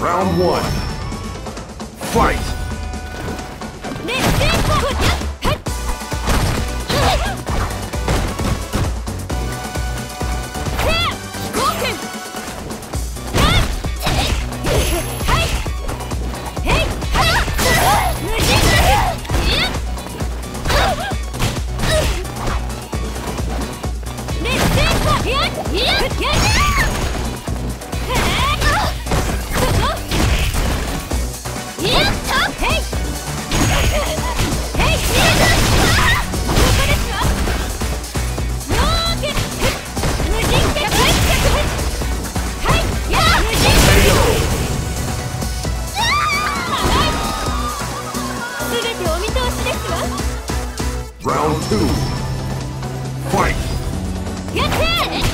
Round one. Fight! Round two. Fight! Get hit!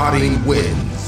cutting wins.